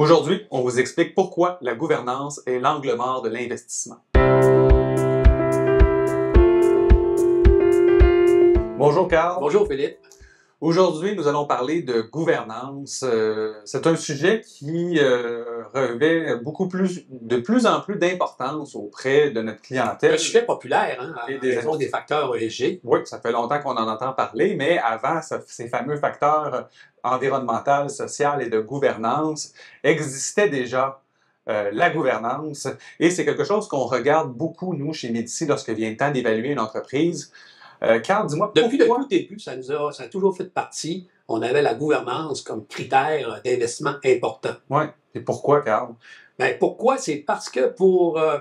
Aujourd'hui, on vous explique pourquoi la gouvernance est l'angle mort de l'investissement. Bonjour Carl. Bonjour Philippe. Aujourd'hui, nous allons parler de gouvernance. Euh, c'est un sujet qui euh, revêt beaucoup plus, de plus en plus d'importance auprès de notre clientèle. Un sujet populaire, hein, Et des- raison des facteurs ESG. Oui, ça fait longtemps qu'on en entend parler, mais avant, ça- ces fameux facteurs environnementaux, sociaux et de gouvernance existaient déjà. euh, la gouvernance, et c'est quelque chose qu'on regarde beaucoup, nous, chez Médici, lorsque vient le temps d'évaluer une entreprise. Euh, Carl, dis-moi Depuis le pourquoi... tout début, ça, nous a, ça a toujours fait partie. On avait la gouvernance comme critère d'investissement important. Oui, et pourquoi, Carl? Ben, pourquoi? C'est parce que pour, euh,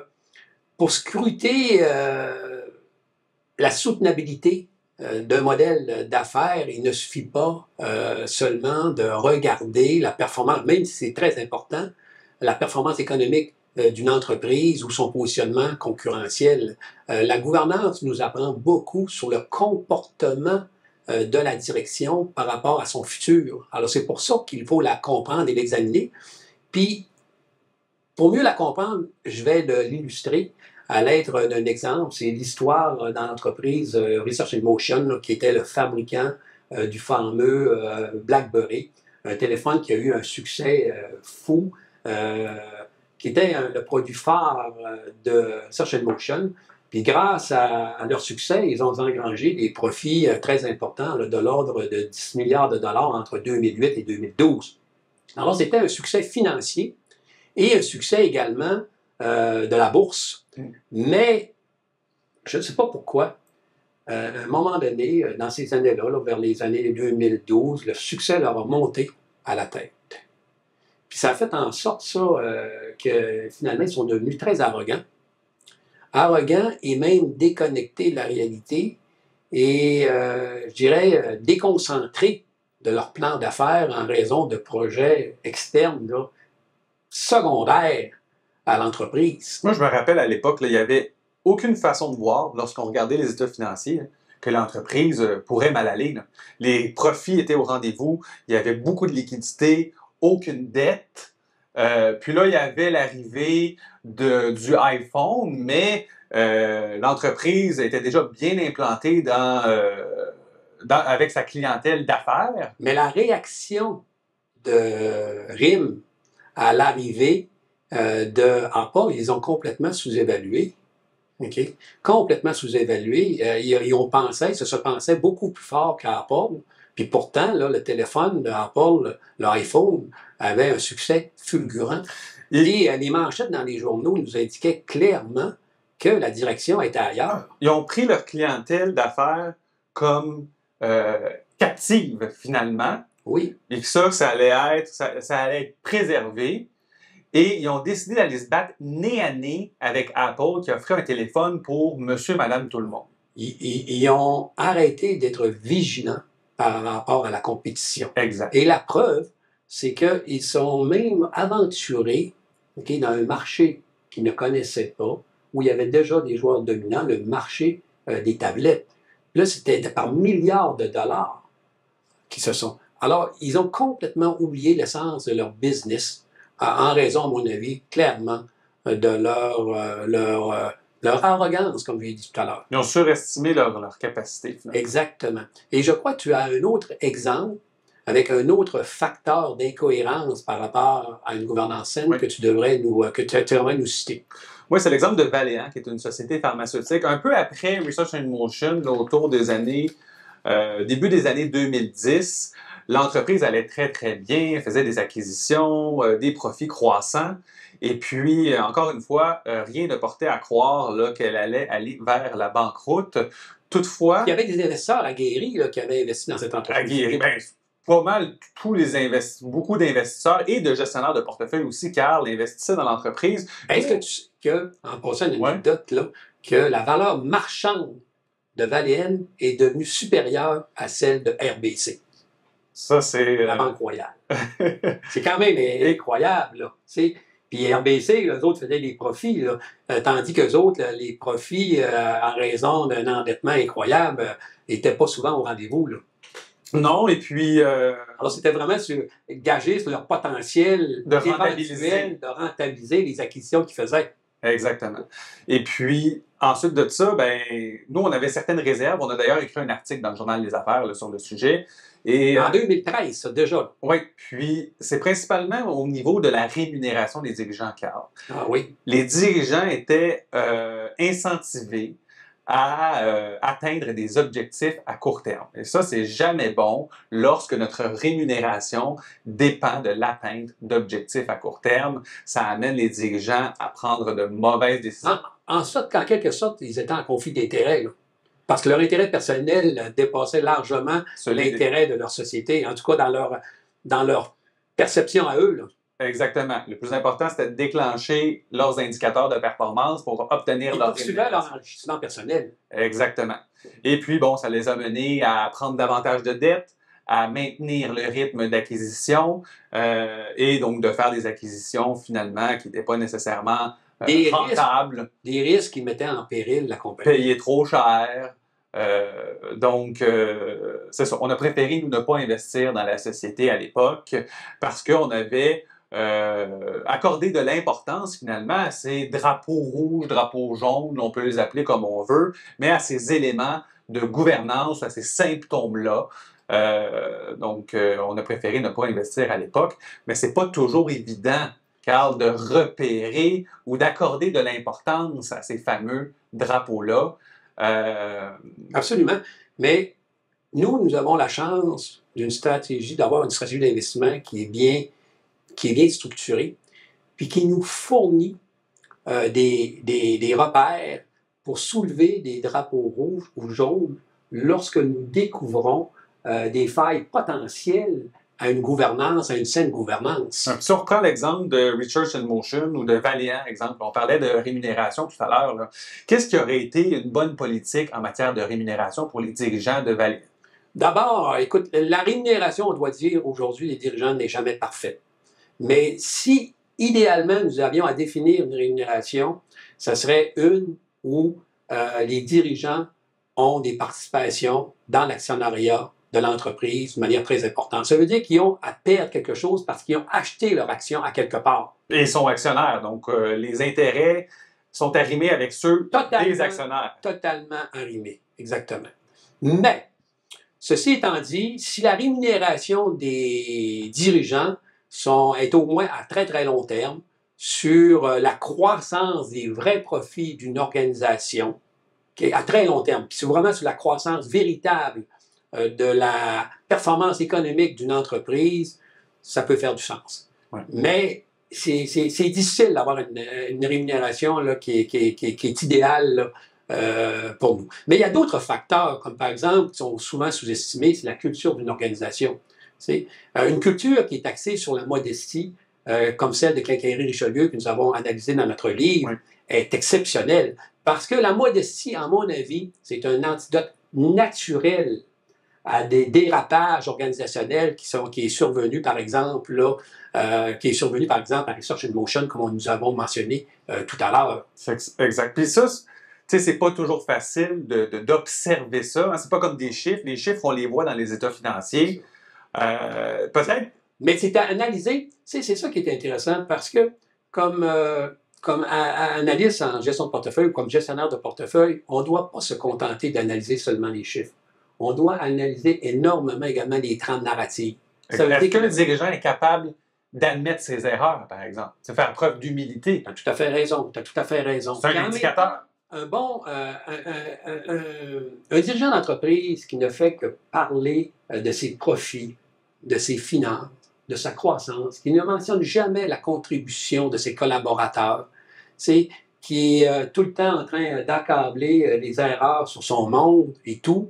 pour scruter euh, la soutenabilité euh, d'un modèle d'affaires, il ne suffit pas euh, seulement de regarder la performance, même si c'est très important, la performance économique euh, d'une entreprise ou son positionnement concurrentiel. Euh, la gouvernance nous apprend beaucoup sur le comportement euh, de la direction par rapport à son futur. Alors c'est pour ça qu'il faut la comprendre et l'examiner. Puis pour mieux la comprendre, je vais l'illustrer à l'aide d'un exemple. C'est l'histoire euh, dans l'entreprise euh, Research in Motion, qui était le fabricant euh, du fameux euh, BlackBerry, un téléphone qui a eu un succès euh, fou, euh, qui était euh, le produit phare euh, de Research in Motion. Puis grâce à, à leur succès, ils ont engrangé des profits euh, très importants, là, de l'ordre de 10 milliards de dollars entre 2008 et 2012. Alors c'était un succès financier et un succès également euh, de la bourse. Mm. Mais je ne sais pas pourquoi, euh, à un moment donné, dans ces années-là, là, vers les années 2012, le succès leur a monté à la tête. Puis ça a fait en sorte, ça, euh, que finalement, ils sont devenus très arrogants. Arrogants et même déconnectés de la réalité et, euh, je dirais, euh, déconcentrés de leur plan d'affaires en raison de projets externes secondaires à l'entreprise. Moi, je me rappelle à l'époque, il n'y avait aucune façon de voir, lorsqu'on regardait les états financiers, hein, que l'entreprise pourrait mal aller. Les profits étaient au rendez-vous, il y avait beaucoup de liquidités, aucune dette. Euh, puis là, il y avait l'arrivée du iPhone, mais euh, l'entreprise était déjà bien implantée euh, avec sa clientèle d'affaires. Mais la réaction de RIM à l'arrivée de Apple, ils ont complètement sous-évalué. OK? Complètement sous-évalué. Ils, ont pensé, ils se pensaient beaucoup plus fort qu'Apple. Puis pourtant, là, le téléphone de Apple, l'iPhone, avait un succès fulgurant. Et euh, les manchettes dans les journaux nous indiquaient clairement que la direction était ailleurs. Ils ont pris leur clientèle d'affaires comme euh, captive, finalement. Oui. et que ça, ça allait être, ça, ça allait être préservé. Et ils ont décidé d'aller se battre nez à nez avec Apple qui offrait un téléphone pour monsieur, madame, tout le monde. Ils, ils- ils ont arrêté d'être vigilants par rapport à la compétition. Exact. Et la preuve, c'est qu'ils sont même aventurés ok, dans un marché qu'ils ne connaissaient pas, où il y avait déjà des joueurs dominants, le marché euh, des tablettes. Là, c'était par milliards de dollars qui se sont. Alors, ils ont complètement oublié l'essence de leur business, euh, en raison, à mon avis, clairement, euh, de leur, euh, leur, euh, leur arrogance, comme j'ai dit tout à l'heure. Ils ont surestimé leur, leur capacité. finalement. Exactement. Et je crois que tu as un autre exemple avec un autre facteur d'incohérence par rapport à une gouvernance saine Oui. que tu devrais nous, euh, que tu, aimerais nous citer. Moi, c'est l'exemple de Valeant, qui est une société pharmaceutique. Un peu après Research in Motion, autour des années, euh, début des années 2010, l'entreprise allait très, très bien, faisait des acquisitions, euh, des profits croissants. Et puis, euh, encore une fois, euh, rien ne portait à croire qu'elle allait aller vers la banqueroute. Toutefois, Il y avait des investisseurs aguerris là, qui avaient investi dans cette entreprise. Aguirre, ben, pas mal tous les invest beaucoup d'investisseurs et de gestionnaires de portefeuille aussi, car investissaient dans l'entreprise. Est-ce que tu sais que, en passant une Ouais. anecdote, là, que la valeur marchande de Valéenne est devenue supérieure à celle de RBC, Ça, c'est. la euh, Banque Royale? C'est quand même incroyable, là. Puis RBC, les autres faisaient des profits, là, euh, tandis que les autres, là, les profits, euh, en raison d'un endettement incroyable, n'étaient pas souvent au rendez-vous. là. Non, et puis... Alors, c'était vraiment sur, gagé sur leur potentiel De rentabiliser. de rentabiliser les acquisitions qu'ils faisaient. Exactement. Et puis, ensuite de ça, ben, nous, on avait certaines réserves. On a d'ailleurs écrit un article dans le Journal des Affaires là, sur le sujet. Et, En 2013, ça, déjà. oui, puis c'est principalement au niveau de la rémunération des dirigeants cadres. Ah oui. Les dirigeants étaient euh, incentivés à euh, atteindre des objectifs à court terme. Et ça, c'est jamais bon lorsque notre rémunération dépend de l'atteinte d'objectifs à court terme. Ça amène les dirigeants à prendre de mauvaises décisions. En, en sorte qu'en quelque sorte, ils étaient en conflit d'intérêts. Parce que leur intérêt personnel dépassait largement l'intérêt de leur société, en tout cas dans leur, dans leur perception à eux. là. Exactement. Le plus important, c'était de déclencher leurs indicateurs de performance pour obtenir Ils leur poursuivaient leur rémunération. enrichissement personnel. Exactement. Et puis, bon, ça les a menés à prendre davantage de dettes, à maintenir le rythme d'acquisition euh, et donc de faire des acquisitions finalement qui n'étaient pas nécessairement euh, Des rentables, Des risques qui mettaient en péril la compagnie. payées trop cher. Euh, donc, euh, c'est ça. On a préféré nous ne pas investir dans la société à l'époque parce qu'on avait euh, accordé de l'importance finalement à ces drapeaux rouges, drapeaux jaunes, on peut les appeler comme on veut, mais à ces éléments de gouvernance, à ces symptômes-là. Euh, donc, euh, on a préféré ne pas investir à l'époque, mais c'est pas toujours évident, Carl, de repérer ou d'accorder de l'importance à ces fameux drapeaux-là. Absolument. Mais nous, nous avons la chance d'une stratégie, d'avoir une stratégie d'investissement qui est bien, qui est bien structurée, puis qui nous fournit euh, des, des, des repères pour soulever des drapeaux rouges ou jaunes lorsque nous découvrons euh, des failles potentielles à une gouvernance, à une saine gouvernance. Si on reprend l'exemple de Research in Motion ou de Valiant, exemple, on parlait de rémunération tout à l'heure. Qu'est-ce qui aurait été une bonne politique en matière de rémunération pour les dirigeants de Valiant? D'abord, écoute, la rémunération, on doit dire aujourd'hui, les dirigeants n'est jamais parfaite. Mais si idéalement nous avions à définir une rémunération, ce serait une où euh, les dirigeants ont des participations dans l'actionnariat de l'entreprise de manière très importante. Ça veut dire qu'ils ont à perdre quelque chose parce qu'ils ont acheté leur action à quelque part. Et ils sont actionnaires, donc euh, les intérêts sont arrimés avec ceux Totalement. des actionnaires. totalement arrimé. Exactement. Mais, ceci étant dit, si la rémunération des dirigeants sont, est au moins à très très long terme sur euh, la croissance des vrais profits d'une organisation, qui est à très long terme, puis c'est vraiment sur la croissance véritable euh, de la performance économique d'une entreprise, ça peut faire du sens. Ouais. Mais c'est c'est- c'est difficile d'avoir une, une rémunération là, qui, est, qui est- qui est- qui est idéale là, euh, pour nous. Mais il y a d'autres facteurs, comme par exemple, qui sont souvent sous-estimés, c'est la culture d'une organisation. C'est euh, une culture qui est axée sur la modestie, euh, comme celle de Quincaillerie Richelieu que nous avons analysée dans notre livre, Oui. est exceptionnelle. Parce que la modestie, à mon avis, c'est un antidote naturel à des dérapages organisationnels qui sont qui est survenu par exemple là, euh, qui est survenu par exemple à Research in Motion comme nous avons mentionné euh, tout à l'heure. Exact. Puis ça, c'est- tu sais, c'est pas toujours facile de- de- d'observer ça. hein. C'est pas comme des chiffres. Les chiffres, on les voit dans les états financiers. Euh, Peut-être Mais c'est à analyser, c'est c'est ça qui est intéressant parce que comme, euh, comme a- analyste en gestion de portefeuille ou comme gestionnaire de portefeuille, on ne doit pas se contenter d'analyser seulement les chiffres. On doit analyser énormément également les trames narratives. Ça veut Est-ce dire que que- le dirigeant est capable d'admettre ses erreurs, par exemple? C'est faire preuve d'humilité? Tu as tout à fait raison. Tu as tout à fait raison. C'est un indicateur. Un bon euh, un, dirigeant d'entreprise qui ne fait que parler euh, de ses profits, de ses finances, de sa croissance, qui ne mentionne jamais la contribution de ses collaborateurs, c'est qui est euh, tout le temps en train d'accabler les erreurs sur son monde et tout,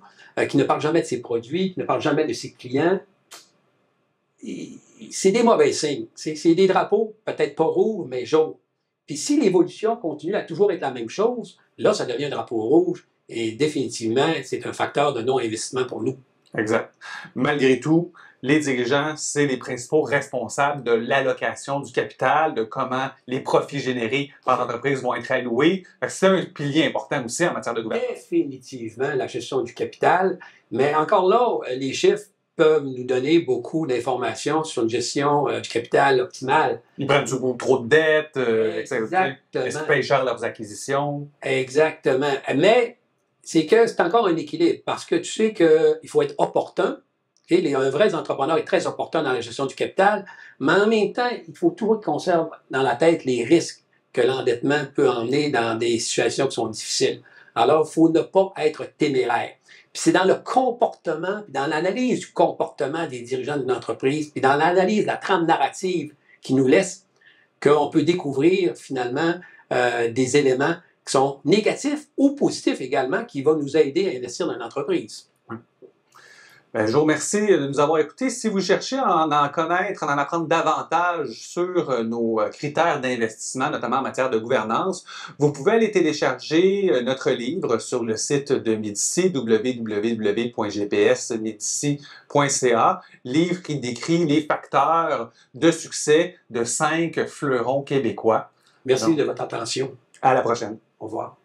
qui ne parle jamais de ses produits, qui ne parle jamais de ses clients. C'est des mauvais signes. C'est des drapeaux, peut-être pas rouges, mais jaunes. Puis si l'évolution continue à toujours être la même chose, là, ça devient un drapeau rouge et définitivement, c'est un facteur de non-investissement pour nous. Exact. Malgré tout, les dirigeants, c'est les principaux responsables de l'allocation du capital, de comment les profits générés par l'entreprise vont être alloués. C'est un pilier important aussi en matière de gouvernance. Définitivement la gestion du capital, mais encore là, les chiffres peuvent nous donner beaucoup d'informations sur une gestion euh, du capital optimale. Ils prennent du coup trop de dettes, euh, etc. Exactement. Qu'ils payent cher leurs acquisitions? Exactement. Mais c'est que c'est encore un équilibre parce que tu sais qu'il faut être opportun. Les- Un vrai entrepreneur est très opportun dans la gestion du capital, mais en même temps, il faut toujours qu'il conserve dans la tête les risques que l'endettement peut emmener dans des situations qui sont difficiles. Alors, il faut ne pas être téméraire. Puis c'est dans le comportement, puis dans l'analyse du comportement des dirigeants d'une entreprise, puis dans l'analyse de la trame narrative qui nous laisse qu'on peut découvrir finalement euh, des éléments qui sont négatifs ou positifs également, qui vont nous aider à investir dans l'entreprise. Ben, je vous remercie de nous avoir écoutés. Si vous cherchez à en, en connaître, à en apprendre davantage sur euh, nos euh, critères d'investissement, notamment en matière de gouvernance, vous pouvez aller télécharger euh, notre livre sur le site de Medici, www.gpsmedici.ca, livre qui décrit les facteurs de succès de cinq fleurons québécois. Merci de votre attention. À la prochaine. Au revoir.